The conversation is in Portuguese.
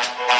Música